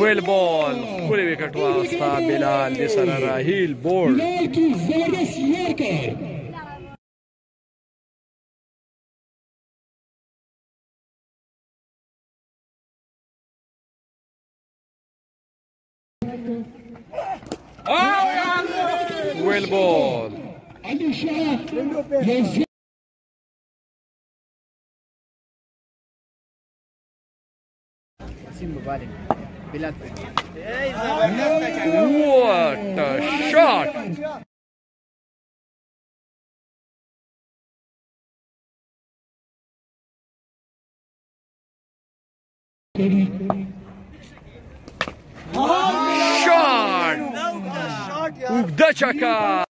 ويل بول كل وکټ واسطه بلال د سره راهیل بول بلال کی زبردست یارکر ويل بول Zimbabwe. What a shot! Shot! Ugdachaka!